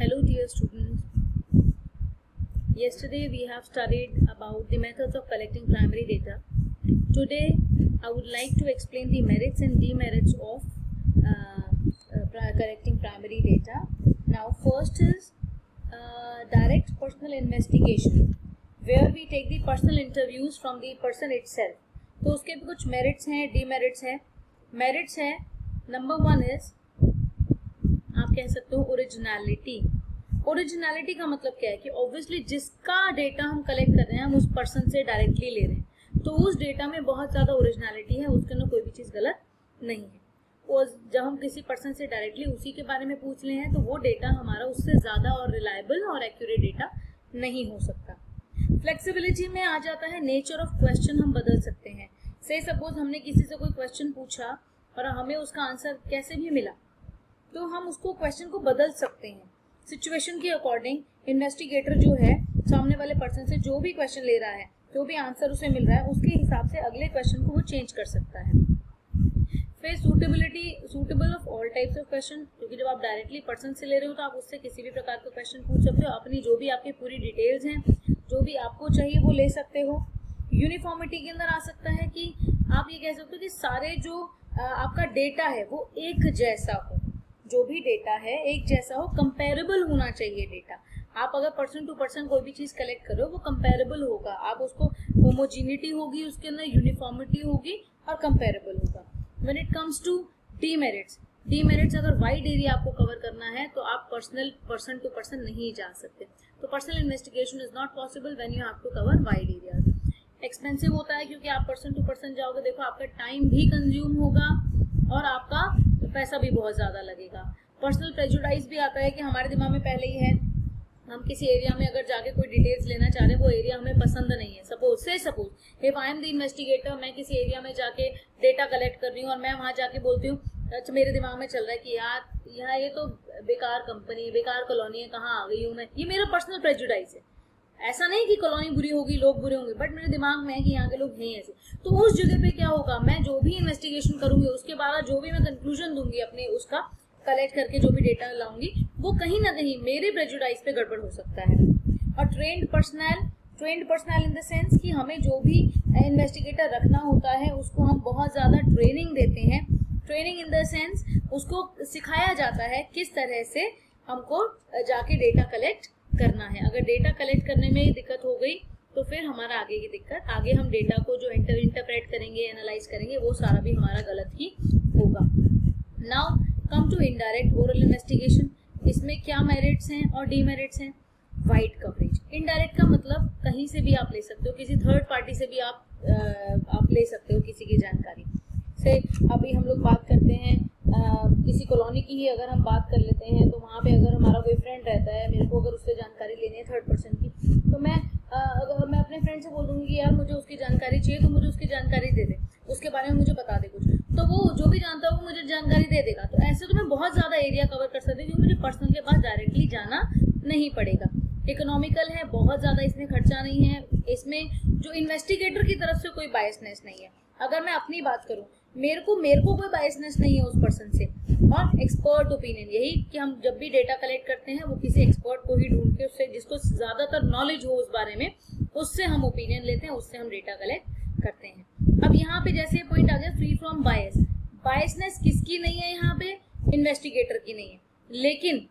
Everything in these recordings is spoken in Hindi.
Hello dear students. Yesterday we have studied about the methods of collecting primary data. Today I would like to explain the merits and demerits of uh, uh, collecting primary data. Now first is uh, direct personal investigation where we take the personal interviews from the person itself. तो उसके भी कुछ मेरिट्स हैं डीमेरिट्स हैं मेरिट्स हैं नंबर वन इज़ आप कह सकते हो ओरिजिनलिटी ओरिजिनलिटी का मतलब क्या है कि ऑब्वियसली जिसका डेटा हम कलेक्ट कर रहे हैं, हम उस पर्सन से डायरेक्टली ले रहे हैं। तो उस डेटा में बहुत ज़्यादा ओरिजिनलिटी है, उसके अंदर कोई भी चीज़ गलत नहीं है। और जब हम किसी पर्सन से डायरेक्टली उसी के बारे में पूछ रहे हैं तो वो डेटा हमारा उससे ज़्यादा और रिलायबल और एक्यूरेट डेटा नहीं हो सकता। फ्लेक्सिबिलिटी में आ जाता है नेचर ऑफ़ क्वेश्चन हम बदल सकते हैं। से सपोज़ हमने किसी से कोई क्वेश्चन पूछा और हमें उसका आंसर कैसे भी मिला। तो हम उसको क्वेश्चन को बदल सकते हैं। सिचुएशन के अकॉर्डिंग इन्वेस्टिगेटर जो है, सामने वाले पर्सन से जो भी क्वेश्चन ले रहा है, जो भी आंसर उसे मिल रहा है, उसके हिसाब से अगले क्वेश्चन को वो चेंज कर सकता है। फिर suitability suitable of all types of question क्योंकि जब आप डायरेक्टली पर्सन से ले रहे हो तो आप उससे किसी भी प्रकार का क्वेश्चन पूछ सकते हो। अपनी जो भी आपकी पूरी डिटेल्स हैं, जो भी आपको चाहिए, वो ले सकते हो। यूनिफॉर्मिटी के अंदर आ सकता है कि आप ये कह सकते हो कि सारे जो आपका डेटा है, वो एक जैसा हो। जो भी डेटा है, एक जैसा हो कंपेरेबल होना चाहिए डेटा आप अगर पर्सन टू पर्सन कोई भी चीज़ कलेक्ट करो, वो कंपेरेबल होगा। आप उसको होमोजिनिटी होगी, उसके अंदर यूनिफॉर्मिटी होगी और कंपेरेबल होगा। When it comes to demerits demerits अगर वाइड एरिया आपको कवर करना है तो आप पर्सनल पर्सन टू पर्सन नहीं जा सकते। तो personal investigation is not possible when you have to cover wide area expensive होता है क्योंकि आप पर्सन टू पर्सन जाओगे, देखो आपका टाइम भी कंज्यूम होगा और आपका पैसा भी बहुत ज़्यादा लगेगा। पर्सनल प्रेजुडाइज भी आता है कि हमारे दिमाग में पहले ही है। हम किसी एरिया में अगर जाके कोई डिटेल्स लेना चाह रहे हैं, वो एरिया हमें पसंद नहीं है। सपोज़ से suppose if I am the investigator मैं किसी एरिया में जाके डेटा कलेक्ट कर रही हूँ और मैं वहाँ जाके बोलती हूँ अच्छा मेरे दिमाग में चल रहा है कि यार, यहाँ ये तो बेकार कंपनी बेकार कॉलोनी है, कहाँ आ गई हूँ मैं? ये मेरा पर्सनल प्रेजुडाइज है। ऐसा नहीं कि कॉलोनी बुरी होगी, लोग बुरे होंगे बट मेरे दिमाग में है कि यहाँ के लोग हैं ऐसे। तो उस जगह पे क्या होगा? मैं जो भी इन्वेस्टिगेशन करूँगी, उसके बाद जो भी मैं कंक्लूजन दूँगी अपने, उसका कलेक्ट करके जो भी डेटा लाऊँगी, वो कहीं ना कहीं मेरे प्रेजुडाइज पे गड़बड़ हो सकता है। और trained personnel trained personnel in the sense कि हमें जो भी इन्वेस्टिगेटर रखना होता है, उसको हम बहुत ज़्यादा ट्रेनिंग देते हैं। ट्रेनिंग इन द सेंस उसको सिखाया जाता है किस तरह से हमको जाके डेटा कलेक्ट करना है। अगर डेटा कलेक्ट करने में दिक्कत हो गई तो फिर हमारा आगे की दिक्कत आगे हम डेटा को जो इंटर इंटरप्रेट करेंगे एनालाइज करेंगे वो सारा भी हमारा गलत ही होगा। Now come to indirect oral investigation इसमें क्या मेरिट्स हैं और डीमेरिट्स हैं? वाइड कवरेज इनडायरेक्ट का मतलब कहीं से भी आप ले सकते हो किसी थर्ड पार्टी से भी आप आ, आप ले सकते हो किसी की जानकारी। से अभी हम लोग बात करते हैं किसी कॉलोनी की ही अगर हम बात कर लेते हैं तो वहाँ पे अगर हमारा कोई फ्रेंड रहता है, मेरे को अगर उससे जानकारी लेनी है थर्ड पर्सन की तो मैं अगर मैं अपने फ्रेंड से बोल दूँगी यार मुझे उसकी जानकारी चाहिए तो मुझे उसकी जानकारी दे दे। उसके बारे में मुझे बता दे कुछ। तो वो जो भी जानता है, वो मुझे जानकारी दे देगा। तो ऐसे तो मैं बहुत ज़्यादा एरिया कवर कर सकती हूँ, क्योंकि मुझे पर्सन के पास डायरेक्टली जाना नहीं पड़ेगा। इकोनॉमिकल है, बहुत ज़्यादा इसमें खर्चा नहीं है। इसमें जो इन्वेस्टिगेटर की तरफ़ से कोई बायसनेस नहीं है। अगर मैं अपनी बात करूँ मेरे को मेरे को कोई बायसनेस नहीं है उस पर्सन से। और एक्सपर्ट ओपिनियन यही कि हम जब भी डेटा कलेक्ट करते हैं, वो किसी एक्सपर्ट को ही ढूंढ के उससे, जिसको ज़्यादातर नॉलेज हो उस बारे में, उससे हम ओपिनियन लेते हैं, उससे हम डेटा कलेक्ट करते हैं। अब यहाँ पे जैसे पॉइंट आ गया फ्री फ्रॉम बायस बायसनेस किसकी नहीं है यहाँ पे? इन्वेस्टिगेटर की नहीं है। लेकिन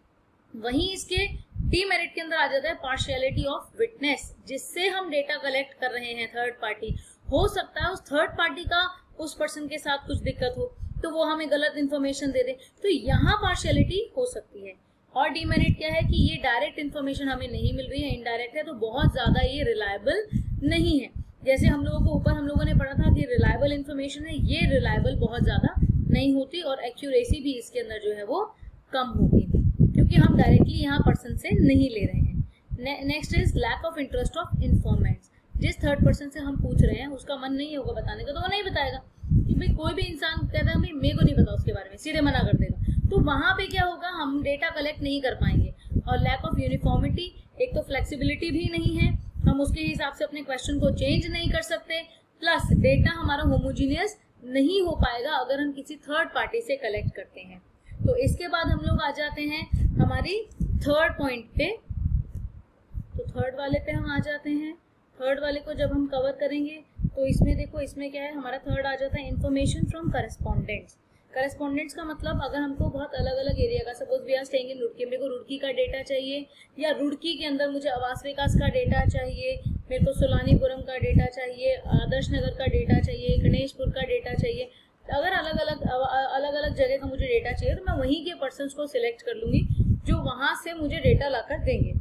वहीं इसके डीमेरिट के अंदर आ जाता है पार्शियलिटी ऑफ़ विटनेस जिससे हम डेटा कलेक्ट कर रहे हैं थर्ड पार्टी हो सकता है उस थर्ड पार्टी का उस पर्सन के साथ कुछ दिक्कत हो तो वो हमें गलत इन्फॉर्मेशन दे दे। तो यहाँ पार्शियलिटी हो सकती है। और डीमेरिट क्या है कि ये डायरेक्ट इन्फॉर्मेशन हमें नहीं मिल रही है इनडायरेक्ट है तो बहुत ज़्यादा ये रिलायबल नहीं है। जैसे हम लोगों को ऊपर हम लोगों ने पढ़ा था कि रिलायबल इन्फॉर्मेशन है, ये रिलायबल बहुत ज़्यादा नहीं होती और एक्यूरेसी भी इसके अंदर जो है वो कम होगी, क्योंकि हम डायरेक्टली यहाँ पर्सन से नहीं ले रहे हैं। Next is lack of interest of informants जिस थर्ड पर्सन से हम पूछ रहे हैं, उसका मन नहीं होगा बताने का तो वो नहीं बताएगा। कि भाई, कोई भी इंसान कहता है, भाई, मेरे को नहीं पता उसके बारे में, सीधे मना कर देगा। तो वहाँ पे क्या होगा, हम डेटा कलेक्ट नहीं कर पाएँगे। और लैक ऑफ़ यूनिफॉर्मिटी एक तो फ्लेक्सिबिलिटी भी नहीं है, हम उसके हिसाब से अपने क्वेश्चन को चेंज नहीं कर सकते। प्लस डेटा हमारा होमोजीनियस नहीं हो पाएगा अगर हम किसी थर्ड पार्टी से कलेक्ट करते हैं। तो इसके बाद हम लोग आ जाते हैं हमारी थर्ड पॉइंट पे। तो थर्ड वाले पे हम आ जाते हैं। थर्ड वाले को जब हम कवर करेंगे तो इसमें देखो, इसमें क्या है, हमारा थर्ड आ जाता है इन्फॉर्मेशन फ्रॉम करस्पॉन्डेंट्स करस्पॉन्डेंट्स का मतलब अगर हमको बहुत अलग अलग एरिया का suppose we are staying in Roorkee मेरे को रुड़की का डेटा चाहिए, या रुड़की के अंदर मुझे आवास विकास का डेटा चाहिए, मेरे को सोलानीपुरम का डेटा चाहिए आदर्श नगर का डेटा चाहिए गणेशपुर का डेटा चाहिए, अगर अलग अलग अलग अलग जगह का मुझे डेटा चाहिए तो मैं वहीं के पर्सन को सिलेक्ट कर लूँगी, जो वहाँ से मुझे डेटा लाकर देंगे।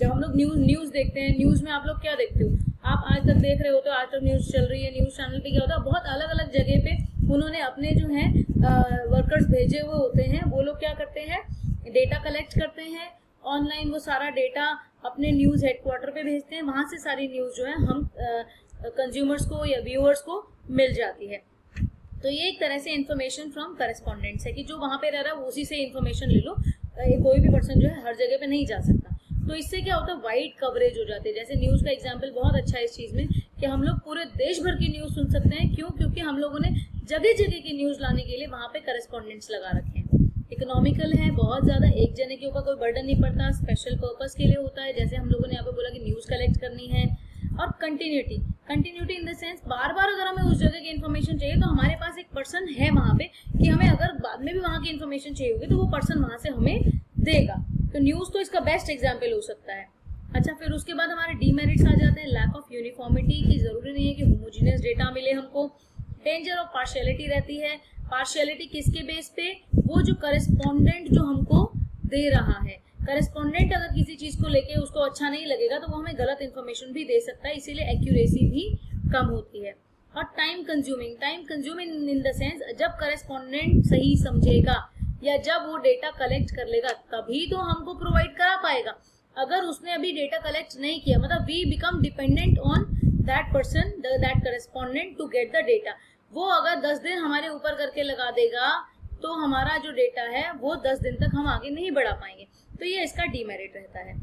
जब हम लोग न्यूज़ न्यूज़ देखते हैं न्यूज़ में आप लोग क्या देखते हो? आप आज तक देख रहे हो तो आज तक न्यूज़ चल रही है न्यूज़ चैनल पे क्या होता है? बहुत अलग अलग जगह पे उन्होंने अपने जो है वर्कर्स भेजे हुए होते हैं। वो लोग क्या करते हैं? डेटा कलेक्ट करते हैं। ऑनलाइन वो सारा डेटा अपने न्यूज़ हेडक्वार्टर पे भेजते हैं। वहाँ से सारी न्यूज़ जो है हम कंज्यूमर्स को या व्यूअर्स को मिल जाती है। तो ये एक तरह से इन्फॉर्मेशन फ्रॉम करस्पॉन्डेंट्स है कि जो वहाँ पे रह रहा है उसी से इन्फॉर्मेशन ले लो। कोई भी पर्सन जो है हर जगह पे नहीं जा सकता। तो इससे क्या होता है वाइड कवरेज हो जाती है। जैसे न्यूज़ का एग्ज़ाम्पल बहुत अच्छा है इस चीज़ में कि हम लोग पूरे देश भर की न्यूज़ सुन सकते हैं। क्यों? क्योंकि हम लोगों ने जगह जगह की न्यूज़ लाने के लिए वहाँ पे करस्पॉन्डेंट्स लगा रखे हैं। इकोनॉमिकल है, बहुत ज़्यादा एक जने के ऊपर कोई बर्डन नहीं पड़ता। स्पेशल पर्पज के लिए होता है। जैसे हम लोगों ने यहाँ पे बोला कि न्यूज़ कलेक्ट करनी है और continuity continuity in the sense बार बार अगर हमें उस जगह की इन्फॉर्मेशन चाहिए तो हमारे पास एक पर्सन है वहाँ पे कि हमें अगर बाद में भी वहाँ की इन्फॉर्मेशन चाहिए होगी तो वो पर्सन वहाँ से हमें देगा। तो न्यूज़ तो इसका बेस्ट एग्ज़ाम्पल हो सकता है। अच्छा फिर उसके बाद हमारे डीमेरिट्स आ जाते हैं। लैक ऑफ़ यूनिफॉर्मिटी की ज़रूरी नहीं है कि होमोजीनियस डेटा मिले हमको। डेंजर ऑफ़ पार्शियलिटी रहती है। पार्शियलिटी किसके बेस पे? वो जो करस्पॉन्डेंट जो हमको दे रहा है। करस्पॉन्डेंट अगर किसी चीज़ को लेके उसको अच्छा नहीं लगेगा तो वो हमें गलत इन्फॉर्मेशन भी दे सकता है। इसीलिए एक्यूरेसी भी कम होती है। और time consuming time consuming in the sense जब करस्पॉन्डेंट सही समझेगा या जब वो डेटा कलेक्ट कर लेगा, तभी तो हमको प्रोवाइड करा पाएगा। अगर उसने अभी डेटा कलेक्ट नहीं किया मतलब we become dependent on that person that correspondent to get the data वो अगर दस दिन हमारे ऊपर करके लगा देगा तो हमारा जो डेटा है, वो दस दिन तक हम आगे नहीं बढ़ा पाएँगे। तो ये इसका डीमेरिट रहता है।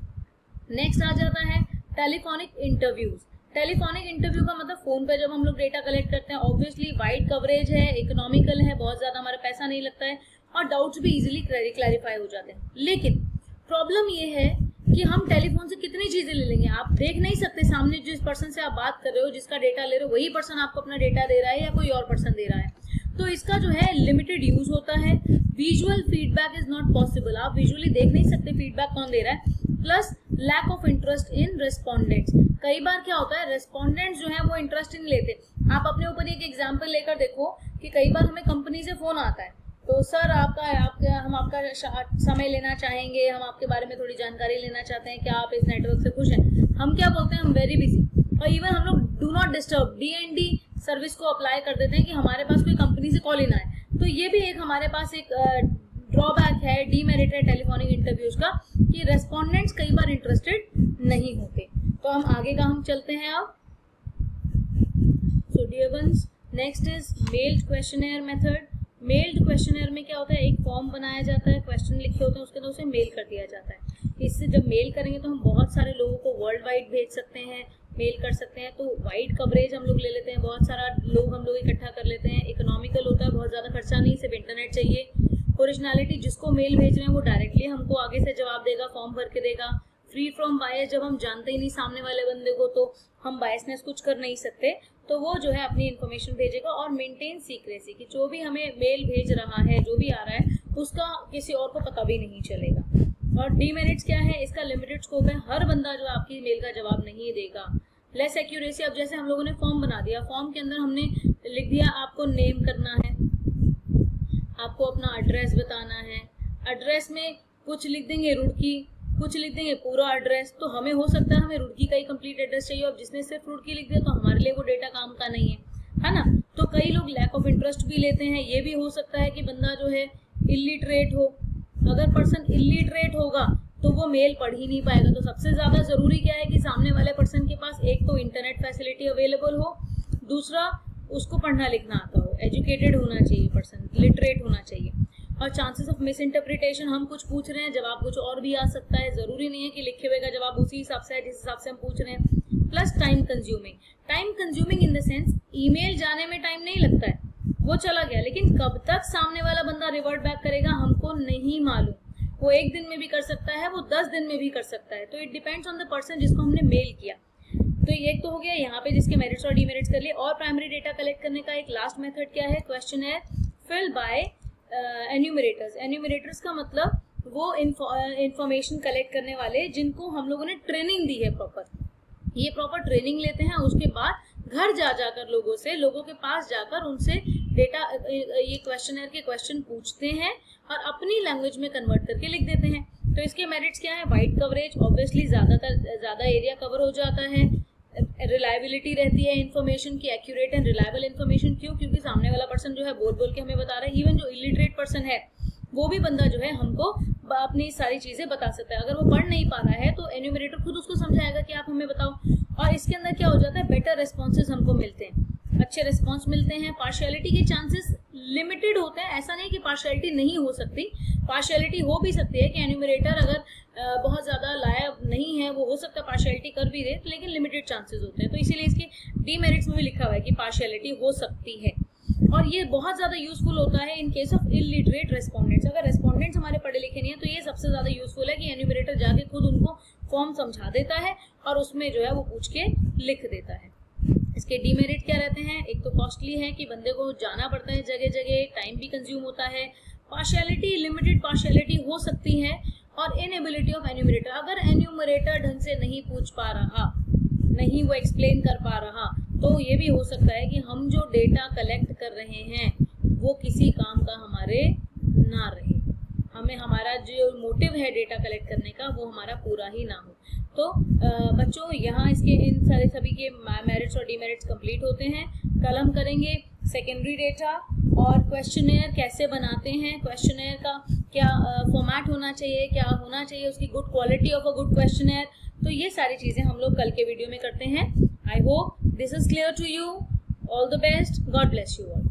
नेक्स्ट आ जाता है टेलीफोनिक इंटरव्यूज़ टेलीफोनिक इंटरव्यू का मतलब फ़ोन पे जब हम लोग डेटा कलेक्ट करते हैं ऑब्वियसली वाइड कवरेज है इकोनॉमिकल है, बहुत ज़्यादा हमारा पैसा नहीं लगता है। और डाउट्स भी इजीली क्लैरिफाई हो जाते हैं। लेकिन प्रॉब्लम ये है कि हम टेलीफोन से कितनी चीज़ें ले लेंगे। आप देख नहीं सकते सामने जिस पर्सन से आप बात कर रहे हो, जिसका डेटा ले रहे हो, वही पर्सन आपको अपना डेटा दे रहा है या कोई और पर्सन दे रहा है। तो इसका जो है लिमिटेड यूज़ होता है। Visual feedback is not possible आप विजुअली देख नहीं सकते फीडबैक कौन दे रहा है। Plus lack of interest in respondents कई बार क्या होता है रेस्पॉन्डेंट्स जो है वो इंटरेस्ट नहीं लेते। आप अपने ऊपर एक एग्ज़ाम्पल लेकर देखो कि कई बार हमें कंपनी से फ़ोन आता है। तो सर, आपका आपका, हम आपका समय लेना चाहेंगे, हम आपके बारे में थोड़ी जानकारी लेना चाहते हैं क्या आप इस नेटवर्क से खुश हैं। हम क्या बोलते हैं? हम वेरी बिज़ी और इवन हम लोग do not disturb D N D service को अप्लाई कर देते हैं कि हमारे पास कोई कंपनी से कॉल ही ना है तो ये भी एक हमारे पास एक ड्रॉबैक है डीमेरिट है टेलीफोनिक इंटरव्यूज़ का, कि रेस्पोंडेंट्स कई बार इंटरेस्टेड नहीं होते। तो हम आगे का हम चलते हैं अब। So dear ones next is mailed question method mailed question में क्या होता है, एक फॉर्म बनाया जाता है, क्वेश्चन लिखे होते हैं, उसके अंदर उसे मेल कर दिया जाता है। इससे जब मेल करेंगे तो हम बहुत सारे लोगों को वर्ल्ड वाइड भेज सकते हैं, मेल कर सकते हैं तो वाइड कवरेज हम लोग ले लेते हैं, बहुत सारा लोग हम लोग इकट्ठा कर लेते हैं। इकोनॉमिकल होता है, बहुत ज़्यादा खर्चा नहीं, सिर्फ़ इंटरनेट चाहिए। ओरिजिनलिटी जिसको मेल भेज रहे हैं, वो डायरेक्टली हमको आगे से जवाब देगा फॉर्म भर के देगा। फ्री फ्रॉम बायस जब हम जानते ही नहीं सामने वाले बंदे को तो हम बायसनेस कुछ कर नहीं सकते। तो वो जो है अपनी इन्फॉर्मेशन भेजेगा और मेंटेन सीक्रेसी कि जो भी हमें मेल भेज रहा है, जो भी आ रहा है, उसका किसी और को पता भी नहीं चलेगा। और डीमेरिट्स क्या है? इसका लिमिटेड स्कोप है। हर बंदा जो आपकी मेल का जवाब नहीं देगा। लेस एक्यूरेसी अब जैसे हम लोगों ने फॉर्म बना दिया। फॉर्म के अंदर हमने लिख दिया आपको नेम करना है। आपको अपना एड्रेस बताना है। एड्रेस में कुछ लिख देंगे, रुड़की। कुछ लिख देंगे पूरा एड्रेस तो हमें हो सकता है, हमें रुड़की का ही कंप्लीट एड्रेस चाहिए, और जिसने सिर्फ़ रुड़की लिख दिया तो हमारे लिए वो डेटा काम का नहीं है। है ना? तो कई लोग लैक ऑफ़ इंटरेस्ट भी लेते हैं। ये भी हो सकता है कि बंदा जो है इलिटरेट हो। अगर पर्सन इलिटरेट होगा तो वो मेल पढ़ ही नहीं पाएगा। तो सबसे ज़्यादा ज़रूरी क्या है कि सामने वाले पर्सन के पास एक तो इंटरनेट फैसिलिटी अवेलेबल हो, दूसरा उसको पढ़ना लिखना आता हो। एजुकेटेड होना चाहिए पर्सन लिटरेट होना चाहिए। और चांसेस ऑफ़ मिस इंटरप्रिटेशन हम कुछ पूछ रहे हैं, जवाब कुछ और भी आ सकता है। ज़रूरी नहीं है कि लिखे हुए का जवाब उसी हिसाब से है, जिस हिसाब से हम पूछ रहे हैं। Plus time consuming time consuming in the sense email जाने में टाइम नहीं लगता है। वो चला गया, लेकिन कब तक सामने वाला बंदा रिवर्ट बैक करेगा, हमको नहीं मालूम। वो एक दिन में भी कर सकता है, वो दस दिन में भी कर सकता है। तो it depends on the person जिसको हमने मेल किया। तो एक तो हो गया, यहाँ पे जिसके मेरिट्स और डीमेरिट्स कर लिए। और प्राइमरी डेटा कलेक्ट करने का एक लास्ट मेथड क्या है? क्वेश्चन है फिल बाय एन्यूमरेटर्स एन्यूमरेटर्स का मतलब वो इंफॉर्मेशन कलेक्ट करने वाले जिनको हम लोगों ने ट्रेनिंग दी है प्रॉपर ये प्रॉपर ट्रेनिंग लेते हैं, उसके बाद घर जा जाकर लोगों से, लोगों के पास जाकर उनसे डेटा ये क्वेश्चन के क्वेश्चन पूछते हैं और अपनी लैंग्वेज में कन्वर्ट करके लिख देते हैं। तो इसके मेरिट्स क्या है? वाइड कवरेज ऑब्वियसली ज़्यादातर, ज़्यादा एरिया कवर हो जाता है। रिलायबिलिटी रहती है इन्फॉर्मेशन की एक्यूरेट एंड रिलायबल इन्फॉर्मेशन क्यों? क्योंकि सामने वाला पर्सन जो है, बोल बोल के हमें बता रहा है इवन जो इलिटरेट पर्सन है, वो भी बंदा जो है, हमको अपनी सारी चीज़ें बता सकता है। अगर वो पढ़ नहीं पा रहा है तो एन्यूमरेटर खुद उसको समझाएगा कि आप हमें बताओ। और इसके अंदर क्या हो जाता है बेटर रेस्पॉन्सेज हमको मिलते हैं। अच्छे रिस्पॉन्स मिलते हैं। पार्शियलिटी के चांसेस लिमिटेड होते हैं। ऐसा नहीं कि पार्शियलिटी नहीं हो सकती। पार्शियलिटी हो भी सकती है कि एन्यूमरेटर अगर बहुत ज़्यादा है वो हो सकता है पार्शियलिटी कर भी दे, लेकिन लिमिटेड चांसेस होते हैं। तो इसीलिए इसके डीमेरिट्स में भी लिखा हुआ है कि पार्शियलिटी हो सकती है। और ये बहुत ज़्यादा यूजफुल होता है in case of illiterate respondents अगर रेस्पॉन्डेंट्स हमारे पढ़े लिखे नहीं है तो ये सबसे ज़्यादा यूजफुल है कि एन्यूमरेटर जाके खुद उनको फॉर्म समझा देता है और उसमें जो है वो पूछ के लिख देता है। इसके डीमेरिट क्या रहते हैं? एक तो कॉस्टली है कि बंदे को जाना पड़ता है जगह जगह टाइम भी कंज्यूम होता है। पार्शियलिटी लिमिटेड पार्शियलिटी हो सकती है और इनएबिलिटी ऑफ़ एन्यूमरेटर अगर एन्यूमरेटर ढंग से नहीं पूछ पा रहा, नहीं वो एक्सप्लेन कर पा रहा तो ये भी हो सकता है कि हम जो डेटा कलेक्ट कर रहे हैं, वो किसी काम का हमारे ना रहे। हमें हमारा जो मोटिव है डेटा कलेक्ट करने का, वो हमारा पूरा ही ना हो। तो बच्चों, यहाँ इसके इन सारे सभी के मेरिट्स और डीमेरिट्स कंप्लीट होते हैं। कल हम करेंगे सेकेंडरी डेटा और क्वेश्चनेयर कैसे बनाते हैं। क्वेश्चनेयर का क्या फॉर्मेट होना चाहिए, क्या होना चाहिए, उसकी good quality of a good question तो ये सारी चीज़ें हम लोग कल के वीडियो में करते हैं। I hope this is clear to you all the best God bless you all